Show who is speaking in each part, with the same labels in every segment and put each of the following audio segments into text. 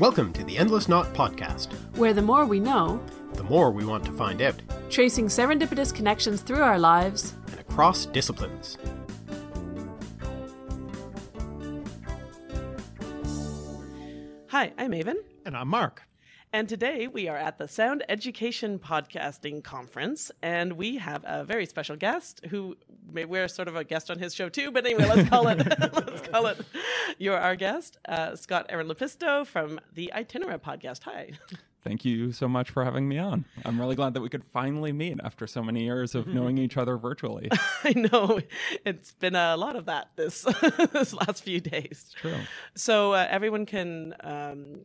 Speaker 1: Welcome to the Endless Knot Podcast.
Speaker 2: where the more we know,
Speaker 1: The more we want to find out,
Speaker 2: tracing serendipitous connections through our lives,
Speaker 1: and across disciplines.
Speaker 3: Hi, I'm Aven,
Speaker 1: And I'm Mark.
Speaker 3: And today we are at the Sound Education Podcasting Conference, and we have a very special guest who may we're sort of a guest on his show too. But anyway, let's call it let's call it you're our guest, uh, Scott Aaron Lepisto from the Itinera podcast. Hi.
Speaker 4: Thank you so much for having me on. I'm really glad that we could finally meet after so many years of knowing each other virtually.
Speaker 3: I know it's been a lot of that this this last few days.
Speaker 4: True.
Speaker 3: So uh, everyone can um,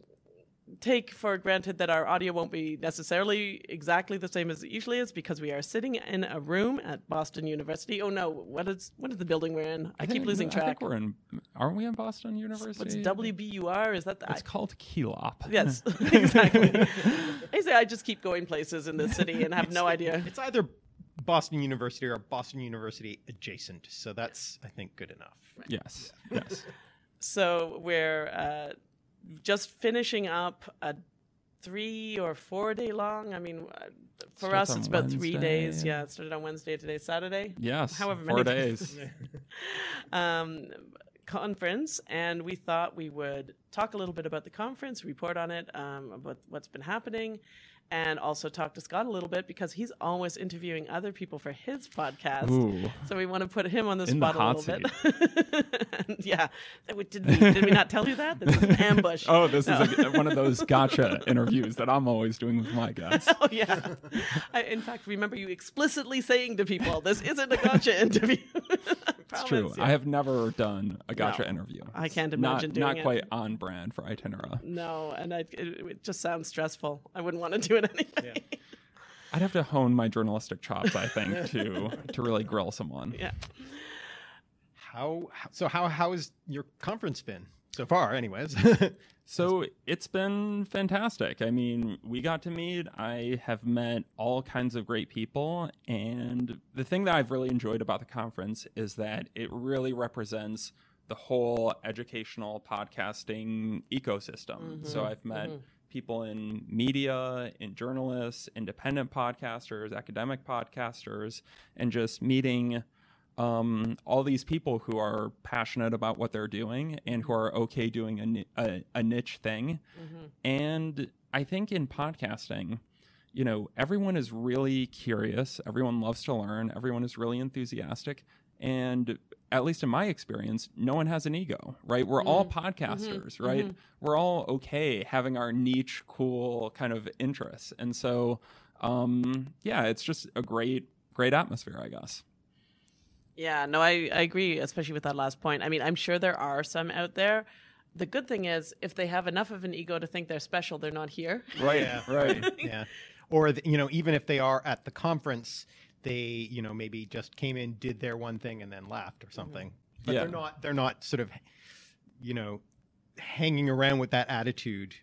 Speaker 3: take for granted that our audio won't be necessarily exactly the same as it usually is because we are sitting in a room at Boston University. Oh no, what is what is the building we're in? I, keep
Speaker 4: think-
Speaker 3: losing
Speaker 4: I think we're in. Aren't we in Boston University?
Speaker 3: What's WBUR? Is that the?
Speaker 4: It's called Keelop.
Speaker 3: yes, exactly. I say I just keep going places in this city and have no idea.
Speaker 1: It's either Boston University or Boston University adjacent, so that's, I think, good enough.
Speaker 4: Yes. Yes.
Speaker 3: So we're uh, just finishing up a three or four day long. I mean, uh, for
Speaker 4: Starts
Speaker 3: us, it's about three days. Yeah, it started on Wednesday. Today, Saturday.
Speaker 4: Yes.
Speaker 3: However
Speaker 4: Four
Speaker 3: many
Speaker 4: days.
Speaker 3: um, conference, and we thought we would talk a little bit about the conference, report on it, um, about what's been happening, and also talk to Scott a little bit because he's always interviewing other people for his podcast.
Speaker 4: Ooh.
Speaker 3: So we want to put him on the
Speaker 4: In the
Speaker 3: spot a
Speaker 4: hot
Speaker 3: little bit. And yeah, did we, did we not tell you that? This is an ambush.
Speaker 4: Oh, this
Speaker 3: No.
Speaker 4: is a, uh, one of those gotcha interviews that I'm always doing with my guests.
Speaker 3: Oh yeah. I, in fact, remember you explicitly saying to people, "This isn't a gotcha interview."
Speaker 4: It's true. I have never done a gotcha
Speaker 3: No.
Speaker 4: interview.
Speaker 3: I can't imagine
Speaker 4: not,
Speaker 3: doing
Speaker 4: Not
Speaker 3: it.
Speaker 4: quite on brand for Itinera.
Speaker 3: No, and I, it, it just sounds stressful. I wouldn't want to do it anyway.
Speaker 4: I'd have to hone my journalistic chops, I think, to to really grill someone.
Speaker 3: Yeah.
Speaker 1: How, how so? How how has your conference been so far? Anyways,
Speaker 4: So it's been fantastic. I mean, we got to meet. I have met all kinds of great people. And the thing that I've really enjoyed about the conference is that it really represents the whole educational podcasting ecosystem. Mm-hmm. So I've met mm-hmm. people in media, in journalists, independent podcasters, academic podcasters, and just meeting um, all these people who are passionate about what they're doing and who are okay doing a, a, a niche thing. And I think in podcasting, you know, everyone is really curious, everyone loves to learn, everyone is really enthusiastic. And at least in my experience, no one has an ego, right? We're all podcasters, right? We're all okay having our niche, cool kind of interests. And so, um, yeah, it's just a great, great atmosphere, I guess.
Speaker 3: Yeah, no, I, I agree, especially with that last point. I mean, I'm sure there are some out there. The good thing is, if they have enough of an ego to think they're special, they're not here.
Speaker 4: Right,
Speaker 1: Yeah.
Speaker 4: right.
Speaker 1: yeah, or the, you know, even if they are at the conference, they you know maybe just came in, did their one thing, and then left or something. Mm-hmm. But
Speaker 4: Yeah.
Speaker 1: they're not they're not sort of you know hanging around with that attitude.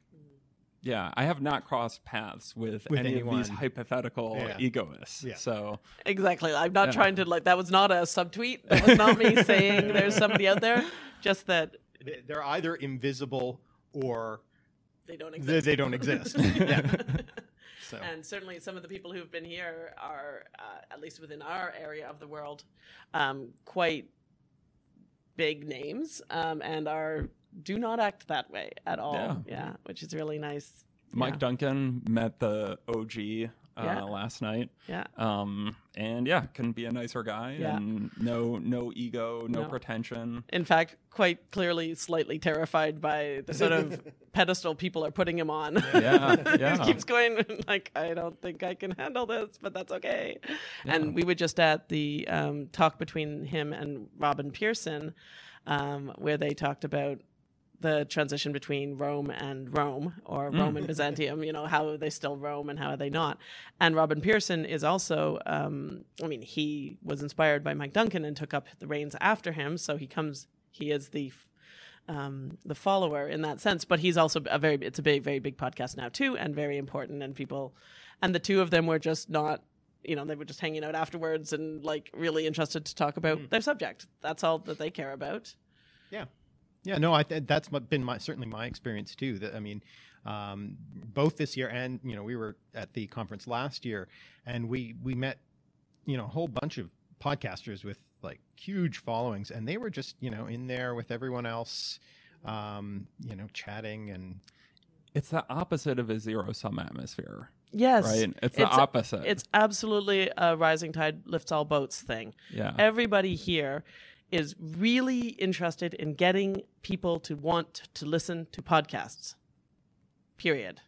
Speaker 4: Yeah, I have not crossed paths with,
Speaker 1: With
Speaker 4: any of these hypothetical
Speaker 1: Yeah.
Speaker 4: egoists.
Speaker 1: Yeah.
Speaker 4: So
Speaker 3: Exactly. I'm not
Speaker 4: Yeah.
Speaker 3: trying to, like, that was not a subtweet. That was not me saying there's somebody out there. Just that
Speaker 1: They- They're either invisible or
Speaker 3: they don't
Speaker 1: they,
Speaker 3: exist.
Speaker 1: they don't exist. yeah. So
Speaker 3: And certainly, some of the people who've been here are, uh, at least within our area of the world, um, quite big names, um, and are do not act that way at all.
Speaker 4: Yeah.
Speaker 3: which is really nice.
Speaker 4: Mike
Speaker 3: Yeah.
Speaker 4: Duncan met the OG uh,
Speaker 3: Yeah.
Speaker 4: last night.
Speaker 3: Yeah,
Speaker 4: Um, and yeah, couldn't be a nicer guy.
Speaker 3: Yeah.
Speaker 4: And no, no ego, no,
Speaker 3: No.
Speaker 4: pretension.
Speaker 3: in fact, quite clearly, slightly terrified by the sort of pedestal people are putting him on.
Speaker 4: Yeah, yeah.
Speaker 3: he keeps going like, I don't think I can handle this, but that's okay. And we were just at the um, talk between him and Robin Pierson, um, where they talked about the transition between Rome and Rome, or Rome and Byzantium. You know how are they still Rome and how are they not. And Robin Pierson is also, um, I mean, he was inspired by Mike Duncan and took up the reins after him. So he comes, he is the um, the follower in that sense. But he's also a very it's a big very big podcast now too, and very important. And people, and the two of them were just not. You know, they were just hanging out afterwards and like really interested to talk about their subject. That's all that they care about.
Speaker 1: yeah. Yeah, no, I th- that's what been my certainly my experience too. That I mean, um, both this year and you know we were at the conference last year, and we we met you know a whole bunch of podcasters with like huge followings, and they were just you know in there with everyone else, um, you know, chatting and
Speaker 4: It's the opposite of a zero sum atmosphere,
Speaker 3: Yes.
Speaker 4: right? It's the
Speaker 3: It's-
Speaker 4: opposite.
Speaker 3: It's absolutely a rising tide lifts all boats thing.
Speaker 4: yeah.
Speaker 3: Everybody here is really interested in getting people to want to listen to podcasts. Period.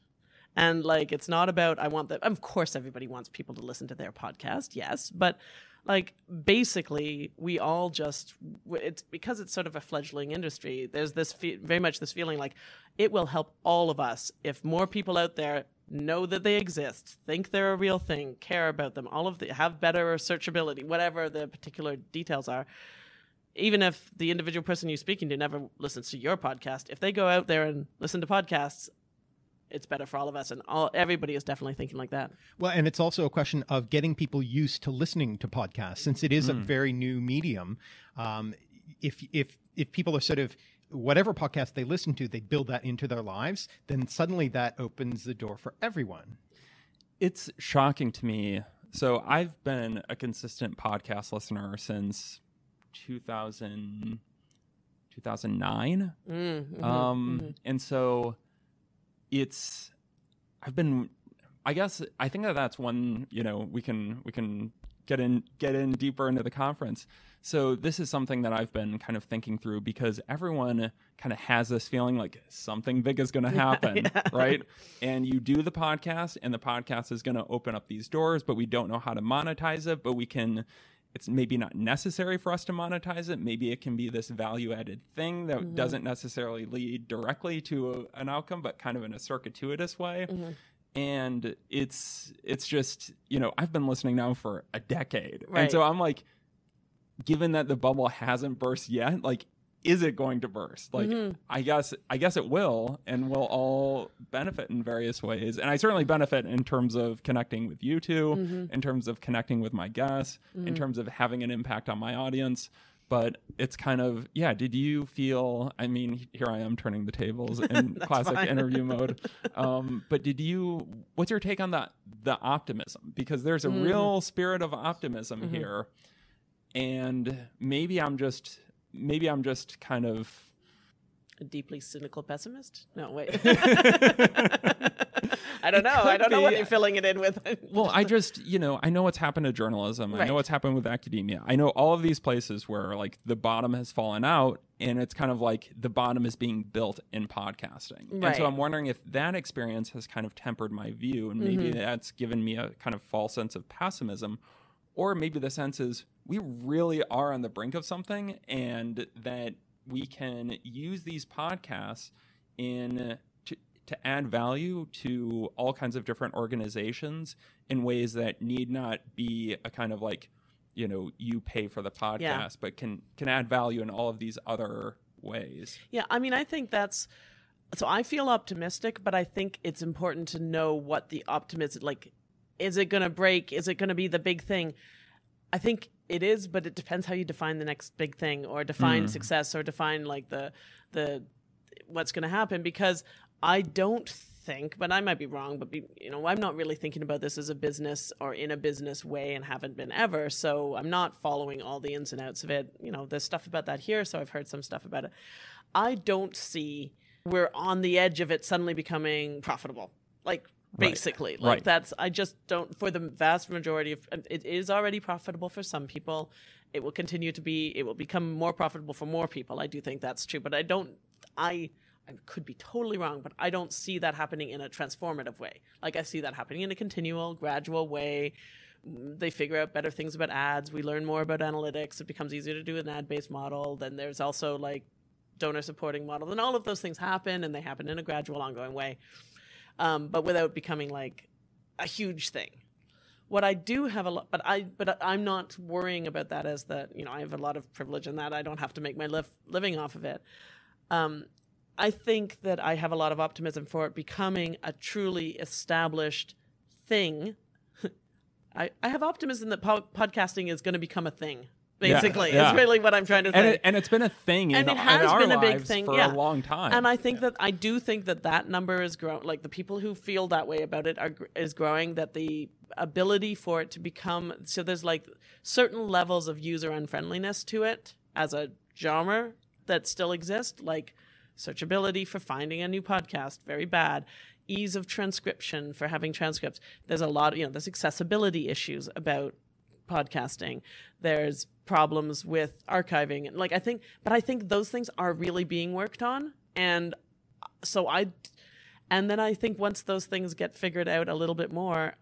Speaker 3: And like it's not about I want that of course everybody wants people to listen to their podcast, yes, but like basically we all just it's because it's sort of a fledgling industry. There's this fe- very much this feeling like it will help all of us if more people out there know that they exist, think they're a real thing, care about them, all of the have better searchability, whatever the particular details are. Even if the individual person you're speaking to never listens to your podcast, if they go out there and listen to podcasts, it's better for all of us, and all everybody is definitely thinking like that.
Speaker 1: Well, and it's also a question of getting people used to listening to podcasts, since it is a very new medium. Um, if if if people are sort of whatever podcast they listen to, they build that into their lives, then suddenly that opens the door for everyone.
Speaker 4: it's shocking to me. So I've been a consistent podcast listener since 2000, 2009.
Speaker 3: Mm, mhm,
Speaker 4: um,
Speaker 3: mhm.
Speaker 4: and so it's I've been I guess I think that that's one you know we can we can get in get in deeper into the conference. So this is something that I've been kind of thinking through because everyone kind of has this feeling like something big is going to happen,
Speaker 3: Yeah.
Speaker 4: right? And you do the podcast and the podcast is going to open up these doors, but we don't know how to monetize it, but we can it's maybe not necessary for us to monetize it. Maybe it can be this value added thing that mm-hmm. doesn't necessarily lead directly to a, an outcome, but kind of in a circuitous way. Mm-hmm. And it's it's just you know I've been listening now for a decade, and so I'm like, given that the bubble hasn't burst yet, like, is it going to burst? Like,
Speaker 3: Mhm.
Speaker 4: I guess I guess it will, and we'll all benefit in various ways. And I certainly benefit in terms of connecting with you 2
Speaker 3: Mm-hmm.
Speaker 4: in terms of connecting with my guests, in terms of having an impact on my audience. But it's kind of yeah. Did you feel? I mean, here I am turning the tables in classic interview mode. Um, but did you? What's your take on the the optimism? Because there's a
Speaker 3: Mm.
Speaker 4: real spirit of optimism
Speaker 3: Mm-hmm.
Speaker 4: here, and maybe I'm just maybe I'm just kind of
Speaker 3: A deeply cynical pessimist? No, wait. I don't know. I don't know what you're filling it in with.
Speaker 4: well, I just, you know, I know what's happened to journalism. I know what's happened with academia. I know all of these places where like the bottom has fallen out and it's kind of like the bottom is being built in podcasting.
Speaker 3: Right.
Speaker 4: And so I'm wondering if that experience has kind of tempered my view and maybe
Speaker 3: Mm-hmm.
Speaker 4: that's given me a kind of false sense of pessimism. Or maybe the sense is we really are on the brink of something and that we can use these podcasts in to, to add value to all kinds of different organizations in ways that need not be a kind of like you know you pay for the podcast
Speaker 3: Yeah.
Speaker 4: but can can add value in all of these other ways
Speaker 3: Yeah, I mean, I think that's so. I feel optimistic, but I think it's important to know what the optimism like. Is it going to break? Is it going to be the big thing? I think it is, but it depends how you define the next big thing, or define mm. success, or define like the the what's going to happen. Because I don't think, but I might be wrong. But be, you know, I'm not really thinking about this as a business or in a business way, and haven't been ever. So I'm not following all the ins and outs of it. You know, there's stuff about that here, so I've heard some stuff about it. I don't see we're on the edge of it suddenly becoming profitable. Like basically, like
Speaker 4: Right.
Speaker 3: that's I just don't for the vast majority of it is already profitable for some people. It will continue to be it will become more profitable for more people. I do think that's true, but I don't I I could be totally wrong, but I don't see that happening in a transformative way. Like I see that happening in a continual, gradual way. They figure out better things about ads. We learn more about analytics. It becomes easier to do an ad-based model. Then there's also like donor supporting model, and all of those things happen, and they happen in a gradual, ongoing way, um, but without becoming like a huge thing. What I do have a lot, but I, but I'm not worrying about that as the, you know, I have a lot of privilege in that I don't have to make my live, living off of it. Um, I think that I have a lot of optimism for it becoming a truly established thing. I, I have optimism that po- podcasting is going to become a thing.
Speaker 4: Yeah,
Speaker 3: Basically,
Speaker 4: yeah.
Speaker 3: is really what I'm trying to say.
Speaker 4: and it, and it's been a thing in,
Speaker 3: And it
Speaker 4: in
Speaker 3: has
Speaker 4: our
Speaker 3: been a big thing,
Speaker 4: for
Speaker 3: yeah.
Speaker 4: a long time.
Speaker 3: and I think that I do think that that number is growing. Like the people who feel that way about it are is growing. That the ability for it to become so there's like certain levels of user unfriendliness to it as a genre that still exist, like searchability for finding a new podcast, very bad. Ease of transcription for having transcripts. There's a lot, you know, there's accessibility issues about podcasting. There's problems with archiving. and Like I think, but I think those things are really being worked on. And so I, and then I think once those things get figured out a little bit more,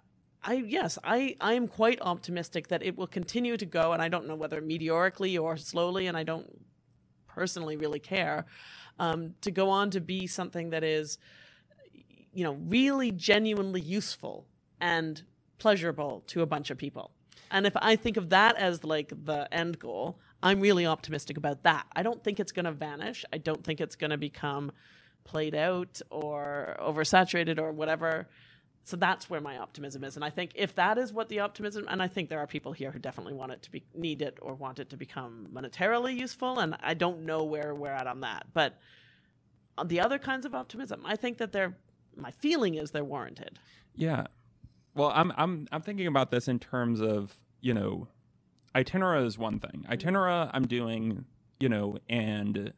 Speaker 3: I yes, I I am quite optimistic that it will continue to go. And I don't know whether meteorically or slowly, and I don't personally really care um, to go on to be something that is, you know, really genuinely useful and pleasurable to a bunch of people. And if I think of that as like the end goal, I'm really optimistic about that. I don't think it's going to vanish. I don't think it's going to become played out or oversaturated or whatever. So that's where my optimism is. And I think if that is what the optimism, and I think there are people here who definitely want it to be, need it or want it to become monetarily useful. And I don't know where we're at on that. But on the other kinds of optimism, I think that they're, my feeling is they're warranted.
Speaker 4: Yeah. Well, I'm I'm I'm thinking about this in terms of, you know, Itinera is one thing. Itinera I'm doing, you know, and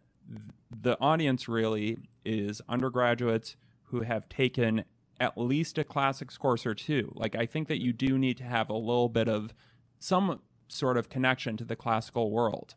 Speaker 4: the audience really is undergraduates who have taken at least a classics course or two. Like I think that you do need to have a little bit of some sort of connection to the classical world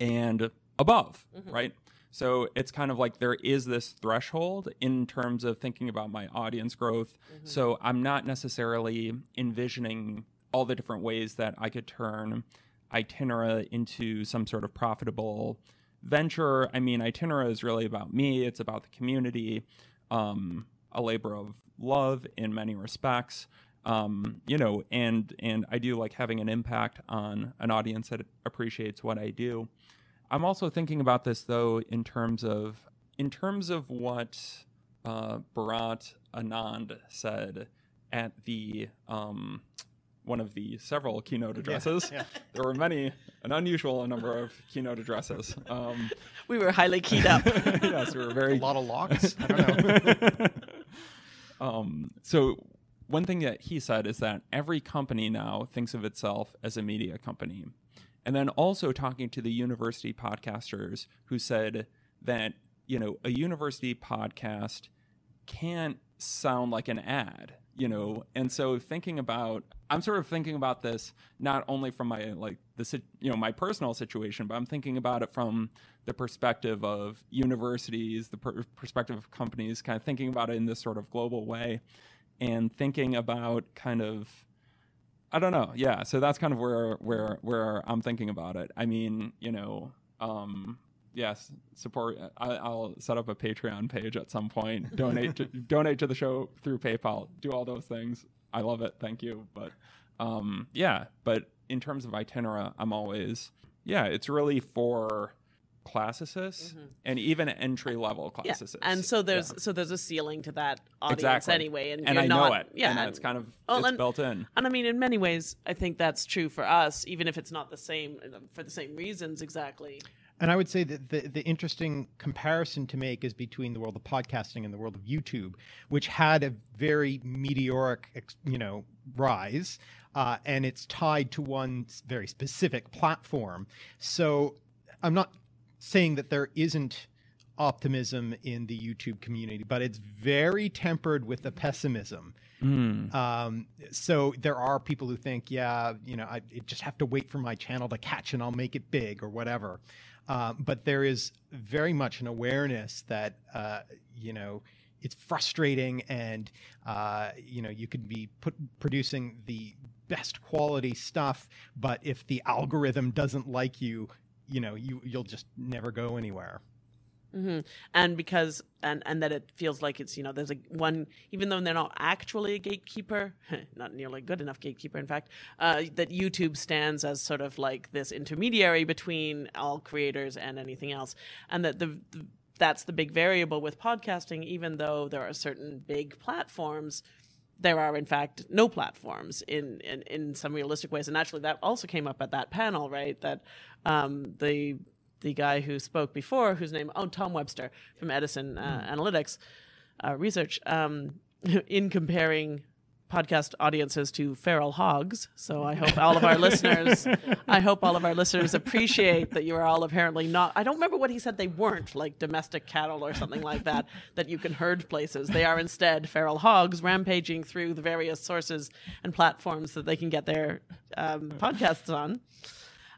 Speaker 4: and above, mm-hmm. right? So it's kind of like there is this threshold in terms of thinking about my audience growth. Mm-hmm. So I'm not necessarily envisioning all the different ways that I could turn Itinera into some sort of profitable venture. I mean, Itinera is really about me, it's about the community, um, a labor of love in many respects. Um, you know, and and I do like having an impact on an audience that appreciates what I do. I'm also thinking about this though in terms of in terms of what uh, Bharat Anand said at the um, one of the several keynote addresses.
Speaker 1: yeah.
Speaker 4: There were many, an unusual number of keynote addresses. Um,
Speaker 3: We were highly keyed up.
Speaker 4: yes, we were very
Speaker 1: A lot of locks. I don't know.
Speaker 4: um, so one thing that he said is that every company now thinks of itself as a media company. And then also talking to the university podcasters who said that, you know, a university podcast can't sound like an ad, you know. And so thinking about I'm sort of thinking about this not only from my like the you know, my personal situation, but I'm thinking about it from the perspective of universities, the per- perspective of companies, kind of thinking about it in this sort of global way and thinking about kind of I don't know. Yeah, so that's kind of where where where I'm thinking about it. I mean, you know, um, yes, support. I, I'll set up a Patreon page at some point. Donate to donate to the show through PayPal. Do all those things. I love it. Thank you. But um, yeah, but in terms of Itinera, I'm always yeah. It's really for classicists and even entry level
Speaker 3: Mm-hmm. Yeah,
Speaker 4: classicists.
Speaker 3: and so there's
Speaker 4: Yeah.
Speaker 3: so there's a ceiling to that audience
Speaker 4: exactly
Speaker 3: anyway, and,
Speaker 4: and
Speaker 3: you're
Speaker 4: I
Speaker 3: not,
Speaker 4: know it.
Speaker 3: Yeah,
Speaker 4: and
Speaker 3: and-
Speaker 4: it's kind of
Speaker 3: Oh,
Speaker 4: it's
Speaker 3: and-
Speaker 4: built in.
Speaker 3: And I mean, in many ways, I think that's true for us, even if it's not the same for the same reasons exactly.
Speaker 1: And I would say that the, the interesting comparison to make is between the world of podcasting and the world of YouTube, which had a very meteoric, you know, rise, uh, and it's tied to one very specific platform. So I'm not saying that there isn't optimism in the YouTube community, but it's very tempered with the pessimism.
Speaker 4: Mm.
Speaker 1: Um, so there are people who think, yeah, you know, I, I just have to wait for my channel to catch and I'll make it big or whatever. Um, but there is very much an awareness that, uh, you know, it's frustrating and, uh, you know, you could be put, producing the best quality stuff, but if the algorithm doesn't like you, you know, you, you'll just never go anywhere.
Speaker 3: Hmm And because and and that it feels like it's you know there's a one even though they're not actually a gatekeeper, not nearly good enough gatekeeper in fact, uh, that YouTube stands as sort of like this intermediary between all creators and anything else, and that the, the that's the big variable with podcasting. Even though there are certain big platforms, there are in fact no platforms in, in in some realistic ways. And actually that also came up at that panel right? That um, the the guy who spoke before whose name oh Tom Webster from Edison uh, Analytics uh, research um, in comparing podcast audiences to feral hogs. So I hope all of our listeners, I hope all of our listeners appreciate that you are all apparently not. I don't remember what he said they weren't, like domestic cattle or something like that, that you can herd places. They are instead feral hogs rampaging through the various sources and platforms that they can get their um, podcasts on.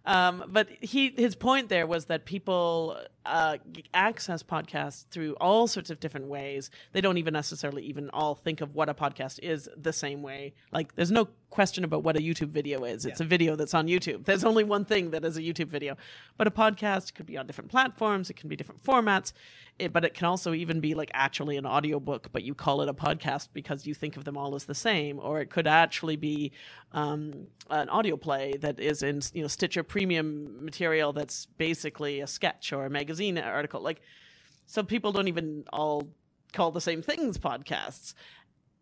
Speaker 3: Um, but he his point there was that people uh, access podcasts through all sorts of different ways. They don't even necessarily even all think of what a podcast is the same way. Like there's no question about what a YouTube video is. It's a video that's on YouTube. There's only one thing that is a YouTube video. But a podcast could be on different platforms. It can be different formats. It, but it can also even be like actually an audiobook, but you call it a podcast because you think of them all as the same. Or it could actually be um, an audio play that is in you know Stitcher Premium material that's basically a sketch or a magazine article. Like so, people don't even all call the same things podcasts.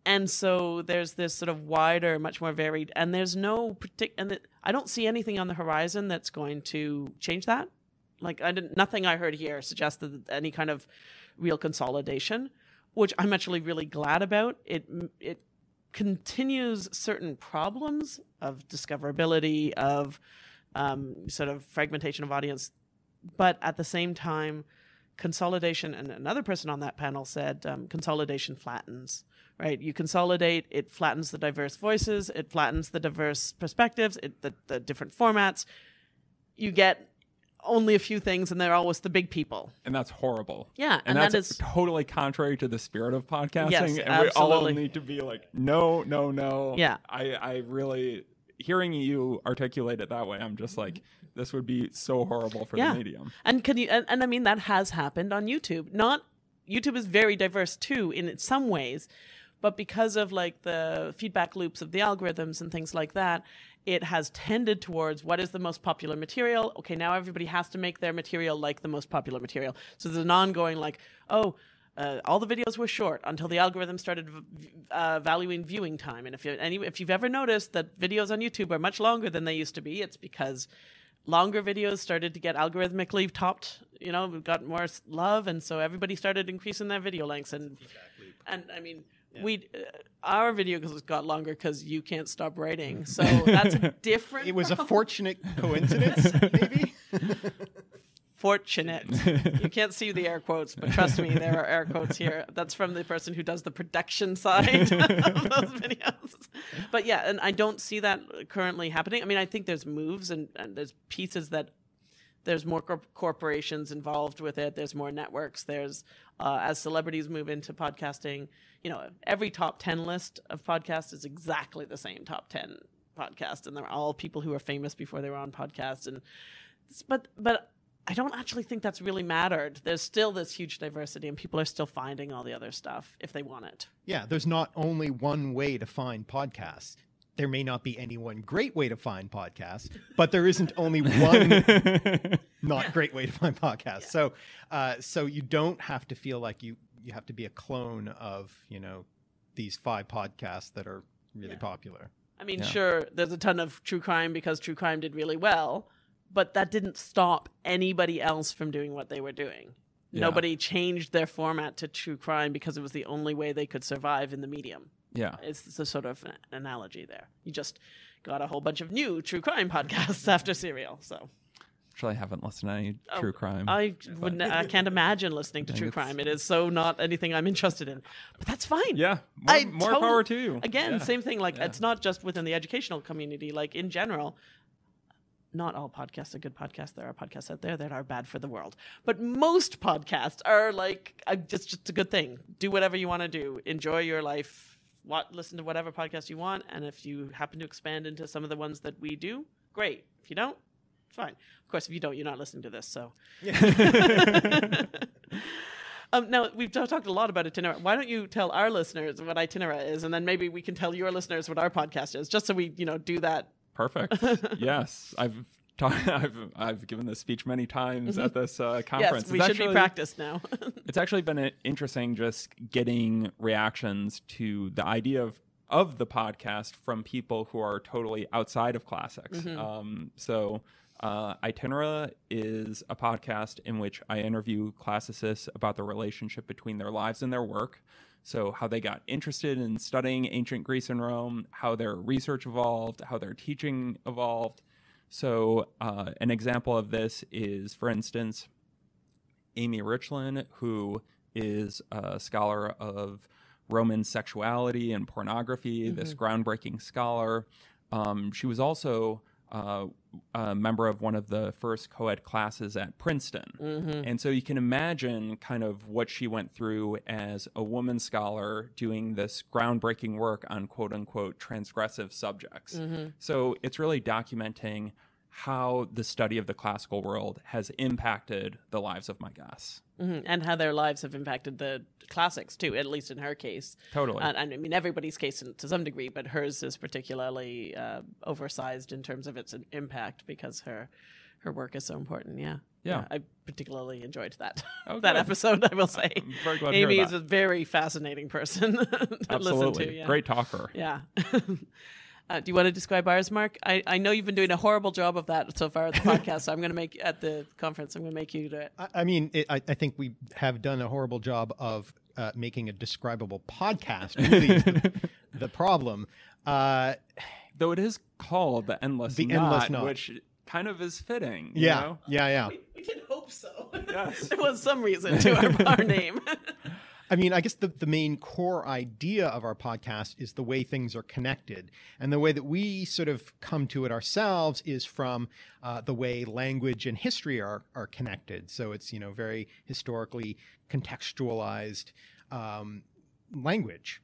Speaker 3: And so there's this sort of wider, much more varied, and there's no particular. And I don't see anything on the horizon that's going to change that. Like I didn't, nothing I heard here suggested any kind of real consolidation, which I'm actually really glad about. It it continues certain problems of discoverability, of um, sort of fragmentation of audience, but at the same time, consolidation. And another person on that panel said um, consolidation flattens. Right, you consolidate, it flattens the diverse voices, it flattens the diverse perspectives, it, the, the different formats. You get only a few things, and they're always the big people.
Speaker 4: and that's horrible.
Speaker 3: Yeah,
Speaker 4: and,
Speaker 3: and that
Speaker 4: that's totally contrary to the spirit of podcasting.
Speaker 3: Yes,
Speaker 4: and we all need to be like, no, no, no.
Speaker 3: Yeah.
Speaker 4: I, I really hearing you articulate it that way. I'm just like, this would be so horrible for
Speaker 3: Yeah.
Speaker 4: the medium.
Speaker 3: And can you and, and I mean that has happened on YouTube. Not YouTube is very diverse too in some ways, but because of like the feedback loops of the algorithms and things like that, it has tended towards what is the most popular material. Okay, now everybody has to make their material like the most popular material. So there's an ongoing like, oh, uh, all the videos were short until the algorithm started v- uh, valuing viewing time. And if you any, if you've ever noticed that videos on YouTube are much longer than they used to be, it's because longer videos started to get algorithmically topped. You know, got more love, and so everybody started increasing their video lengths. And and I mean, we uh, our videos got longer because you can't stop writing. So that's a different.
Speaker 1: It was a fortunate coincidence, maybe.
Speaker 3: fortunate. you can't see the air quotes, but trust me, there are air quotes here. That's from the person who does the production side of those videos. But yeah, and I don't see that currently happening. I mean, I think there's moves and, and there's pieces that there's more corp- corporations involved with it. There's more networks. There's uh, as celebrities move into podcasting, you know, every top ten list of podcasts is exactly the same top ten podcast, and they're all people who are famous before they were on podcasts. And but but I don't actually think that's really mattered. There's still this huge diversity, and people are still finding all the other stuff if they want it.
Speaker 1: Yeah, there's not only one way to find podcasts. There may not be any one great way to find podcasts, but there isn't only one not great way to find podcasts. So, uh, so you don't have to feel like you you have to be a clone of you know these five podcasts that are really
Speaker 3: Yeah.
Speaker 1: popular.
Speaker 3: I mean,
Speaker 4: Yeah.
Speaker 3: sure, there's a ton of true crime because true crime did really well, but that didn't stop anybody else from doing what they were doing.
Speaker 4: Yeah.
Speaker 3: Nobody changed their format to true crime because it was the only way they could survive in the medium.
Speaker 4: Yeah.
Speaker 3: It's the sort of an analogy there. You just got a whole bunch of new true crime podcasts after Serial. So
Speaker 4: Actually, I haven't listened to any
Speaker 3: Oh,
Speaker 4: true crime.
Speaker 3: I wouldn't, I can't imagine listening to true
Speaker 4: it's-
Speaker 3: crime. It is so not anything I'm interested in. But that's fine.
Speaker 4: yeah. More,
Speaker 3: I
Speaker 4: more
Speaker 3: total-
Speaker 4: power to you.
Speaker 3: Again,
Speaker 4: Yeah.
Speaker 3: same thing. Like
Speaker 4: Yeah.
Speaker 3: it's not just within the educational community. Like in general, not all podcasts are good podcasts. There are podcasts out there that are bad for the world. But most podcasts are like uh, just just a good thing. Do whatever you want to do. Enjoy your life. What listen to whatever podcast you want. And if you happen to expand into some of the ones that we do, great. If you don't, fine. Of course, if you don't, you're not listening to this. So. Um, now we've ta- talked a lot about Itinera. Why don't you tell our listeners what Itinera is, and then maybe we can tell your listeners what our podcast is, just so we, you know, do that.
Speaker 4: Perfect. yes, I've I've I've given this speech many times at this uh, conference.
Speaker 3: yes, we
Speaker 4: It's
Speaker 3: should be practiced now.
Speaker 4: It's actually been uh, interesting just getting reactions to the idea of of the podcast from people who are totally outside of classics. Um, so, uh, Itinera is a podcast in which I interview classicists about the relationship between their lives and their work. So, how they got interested in studying ancient Greece and Rome, how their research evolved, how their teaching evolved. So, uh, an example of this is, for instance, Amy Richlin, who is a scholar of Roman sexuality and pornography, this groundbreaking scholar. Um, she was also uh, a member of one of the first co ed classes at Princeton. And so you can imagine kind of what she went through as a woman scholar doing this groundbreaking work on quote unquote transgressive subjects. So it's really documenting how the study of the classical world has impacted the lives of my guests.
Speaker 3: Mhm. and how their lives have impacted the classics too. At least in her case,
Speaker 4: Totally.
Speaker 3: And, and I mean everybody's case in, to some degree, but hers is particularly uh, oversized in terms of its impact because her her work is so important. Yeah,
Speaker 4: Yeah.
Speaker 3: I particularly enjoyed that
Speaker 4: Oh,
Speaker 3: that
Speaker 4: good.
Speaker 3: episode. I will say,
Speaker 4: I'm very glad
Speaker 3: Amy is a very fascinating person to listen
Speaker 4: Absolutely.
Speaker 3: to. Yeah.
Speaker 4: Great talker.
Speaker 3: Yeah. Uh, do you want to describe ours, Mark? I, I know you've been doing a horrible job of that so far at the podcast. so I'm going to make at the conference. I'm going to make you do it.
Speaker 1: I, I mean, it, I, I think we have done a horrible job of uh, making a describable podcast. Really, the, the problem. Uh,
Speaker 4: Though it is called the Endless
Speaker 1: The
Speaker 4: Knot,
Speaker 1: Endless Knot.
Speaker 4: which kind of is fitting. you
Speaker 1: yeah,
Speaker 4: know?
Speaker 1: yeah, yeah.
Speaker 3: We did hope so.
Speaker 4: Yes.
Speaker 3: there was some reason to our, our name.
Speaker 1: I mean, I guess the, the main core idea of our podcast is the way things are connected. And the way that we sort of come to it ourselves is from uh, the way language and history are, are connected. So it's, you know, very historically contextualized um, language.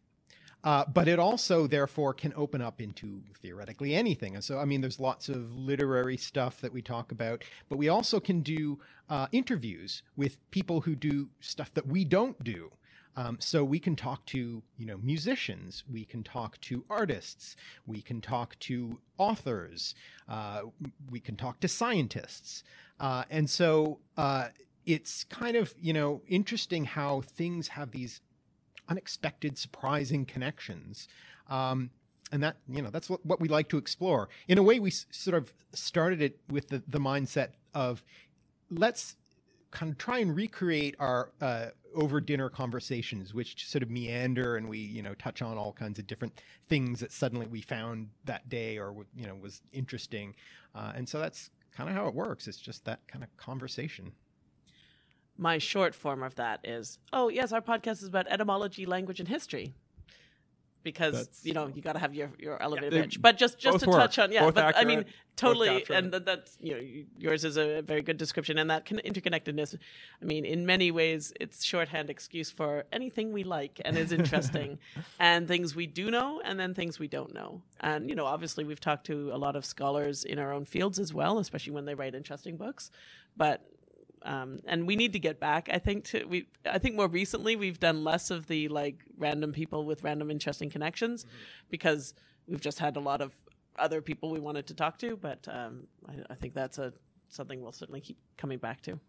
Speaker 1: Uh, but it also, therefore, can open up into theoretically anything. And so, I mean, there's lots of literary stuff that we talk about, but we also can do uh, interviews with people who do stuff that we don't do. Um, so we can talk to, you know, musicians. We can talk to artists. We can talk to authors. Uh, we can talk to scientists. Uh, and so uh, it's kind of, you know, interesting how things have these unexpected, surprising connections. Um, and that, you know, that's what, what we like to explore. In a way, we s- sort of started it with the, the mindset of let's kind of try and recreate our uh, over dinner conversations, which sort of meander and we, you know, touch on all kinds of different things that suddenly we found that day or, you know, was interesting. Uh, and so that's kind of how it works. It's just that kind of conversation.
Speaker 3: My short form of that is, oh yes, our podcast is about etymology, language, and history. Because
Speaker 4: That's-
Speaker 3: you know you got to have your your elevator
Speaker 4: they
Speaker 3: pitch, but just just to
Speaker 4: work.
Speaker 3: touch on yeah,
Speaker 4: Both
Speaker 3: but I mean totally, and that, that's you know yours is a very good description, and that con- interconnectedness. I mean, in many ways, it's shorthand excuse for anything we like and is interesting, and things we do know, and then things we don't know. And you know, obviously, we've talked to a lot of scholars in our own fields as well, especially when they write interesting books, but um, and we need to get back. I think to we. I think more recently we've done less of the like random people with random interesting connections, because we've just had a lot of other people we wanted to talk to. But um, I, I think that's a something we'll certainly keep coming back to.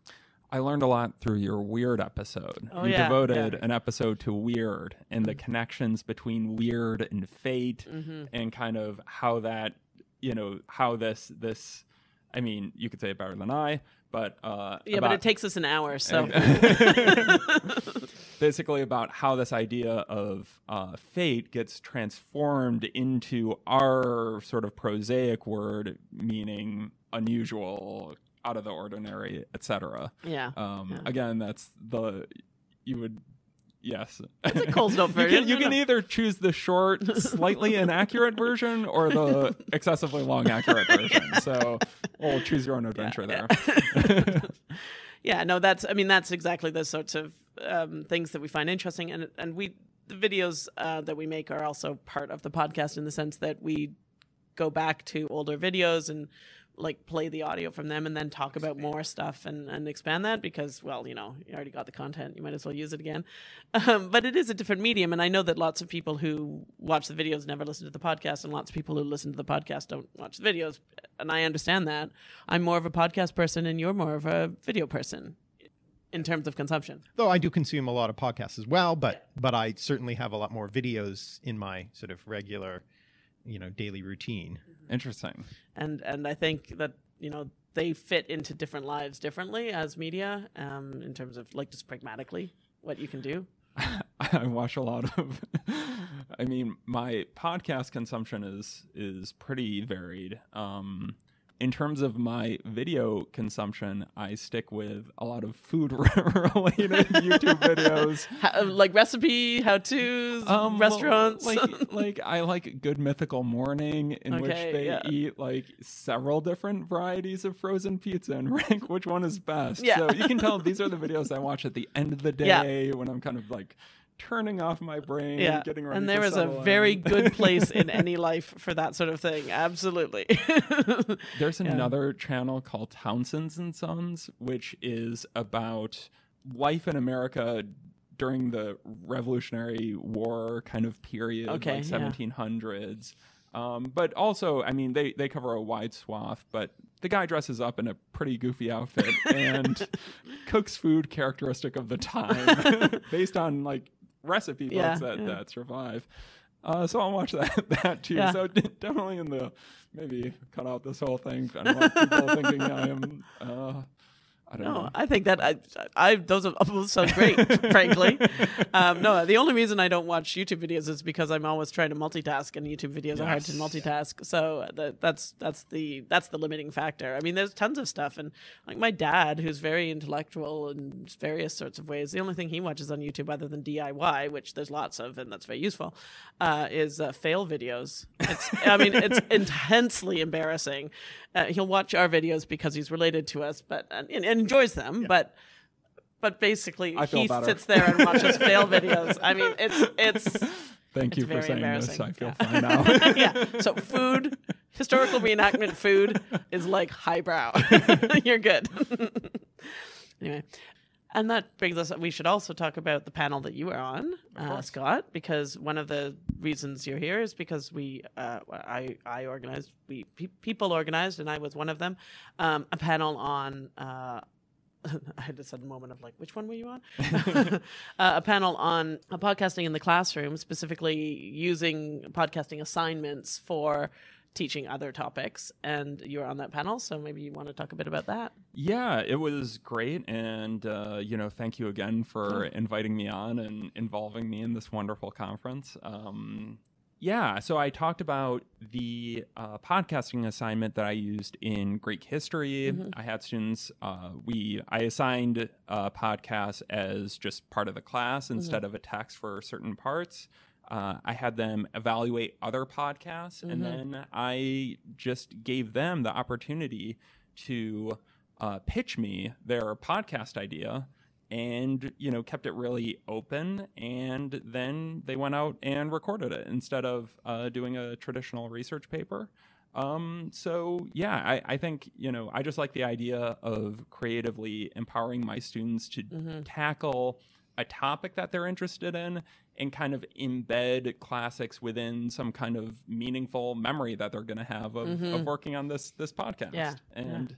Speaker 4: I learned a lot through your weird episode.
Speaker 3: Oh,
Speaker 4: you
Speaker 3: yeah,
Speaker 4: devoted
Speaker 3: yeah.
Speaker 4: an episode to weird and the connections between weird and fate
Speaker 3: Mm-hmm.
Speaker 4: and kind of how that, you know, how this this I mean, you could say it better than I, but uh
Speaker 3: Yeah, but it takes us an hour, so
Speaker 4: basically about how this idea of uh, fate gets transformed into our sort of prosaic word meaning unusual out of the ordinary etc
Speaker 3: yeah.
Speaker 4: um,
Speaker 3: Yeah.
Speaker 4: again that's the you would yes.
Speaker 3: It's a Coles Note
Speaker 4: you can, you
Speaker 3: No,
Speaker 4: can
Speaker 3: no.
Speaker 4: either choose the short slightly inaccurate version or the excessively long accurate version. So we'll choose your own adventure there.
Speaker 3: Yeah no that's i mean that's exactly the sorts of um, things that we find interesting. And and we the videos uh, that we make are also part of the podcast in the sense that we go back to older videos and like play the audio from them and then talk about more stuff and, and expand that because well you know you already got the content. You might as well use it again. Um, but it is a different medium and i know that lots of people who watch the videos never listen to the podcast and lots of people who listen to the podcast don't watch the videos. And i understand that. I'm more of a podcast person and you're more of a video person in terms of consumption.
Speaker 1: Though I do consume a lot of podcasts as well, but but I certainly have a lot more videos in my sort of regular, you know, daily routine.
Speaker 4: Interesting.
Speaker 3: and and I think that you know they fit into different lives differently as media um, in terms of like just pragmatically what you can do.
Speaker 4: I watch a lot of. I mean, my podcast consumption is is pretty varied. Um, in terms of my video consumption, I stick with a lot of food related YouTube videos.
Speaker 3: How, like recipe, how tos,
Speaker 4: Um, well,
Speaker 3: restaurants.
Speaker 4: like, like I like Good Mythical Morning, in which they
Speaker 3: yeah.
Speaker 4: eat like several different varieties of frozen pizza and rank which one is best.
Speaker 3: Yeah.
Speaker 4: So you can tell these are the videos I watch at the end of the
Speaker 3: Yeah.
Speaker 4: day when I'm kind of like turning off my brain,
Speaker 3: yeah,
Speaker 4: getting ready.
Speaker 3: and
Speaker 4: to
Speaker 3: there is a
Speaker 4: settle
Speaker 3: very
Speaker 4: in.
Speaker 3: good place in any life for that sort of thing. Absolutely.
Speaker 4: There's
Speaker 3: Yeah.
Speaker 4: another channel called Townsend's and Sons, which is about life in America during the Revolutionary War kind of period,
Speaker 3: Okay,
Speaker 4: like
Speaker 3: yeah.
Speaker 4: 1700s. Um, but also, I mean, they, they cover a wide swath, but the guy dresses up in a pretty goofy outfit and cooks food characteristic of the time based on like recipe books
Speaker 3: Yeah,
Speaker 4: that,
Speaker 3: yeah.
Speaker 4: that survive. Uh, so I'll watch that that too.
Speaker 3: Yeah.
Speaker 4: So definitely in the maybe cut out this whole thing. I don't want people thinking I am. Uh, I don't
Speaker 3: No,
Speaker 4: know.
Speaker 3: I think that I, I those are, those sound great. frankly, um, no. The only reason I don't watch YouTube videos is because I'm always trying to multitask, and YouTube videos are hard to multitask. So that, that's that's the that's the limiting factor. I mean, there's tons of stuff, and like my dad, who's very intellectual in various sorts of ways. The only thing he watches on YouTube, other than DIY, which there's lots of, and that's very useful, uh, is uh, fail videos. It's, I mean, it's intensely embarrassing. Uh, he'll watch our videos because he's related to us, but and, and enjoys them. But but basically, he
Speaker 4: better.
Speaker 3: sits there and watches fail videos. I mean, it's it's
Speaker 4: Thank
Speaker 3: it's
Speaker 4: you for saying this. I feel
Speaker 3: Yeah.
Speaker 4: fine now.
Speaker 3: yeah. So food, historical reenactment food is like highbrow. You're good. anyway. And that brings us. We should also talk about the panel that you were on, uh. Scott, because one of the reasons you're here is because we, uh, I, I organized, we pe- people organized, and I was one of them, um, a panel on. Uh, I had a sudden moment of like, which one were you on? uh, a panel on podcasting in the classroom, specifically using podcasting assignments for teaching other topics. And you were on that panel, so maybe you want to talk a bit about that.
Speaker 4: Yeah, it was great, and uh, you know, thank you again for
Speaker 3: Hmm.
Speaker 4: inviting me on and involving me in this wonderful conference. Um, yeah, so I talked about the uh, podcasting assignment that I used in Greek history.
Speaker 3: Mhm.
Speaker 4: I had students. Uh, we I assigned uh, podcasts as just part of the class
Speaker 3: Mm-hmm.
Speaker 4: instead of a text for certain parts. Uh, I had them evaluate other podcasts,
Speaker 3: Mhm.
Speaker 4: and then I just gave them the opportunity to uh, pitch me their podcast idea and you know kept it really open and then they went out and recorded it instead of uh, doing a traditional research paper um, so yeah I, I think you know i just like the idea of creatively empowering my students to
Speaker 3: Mhm.
Speaker 4: tackle a topic that they're interested in and kind of embed classics within some kind of meaningful memory that they're going to have of,
Speaker 3: Mhm.
Speaker 4: of working on this this podcast
Speaker 3: Yeah, yeah.
Speaker 4: and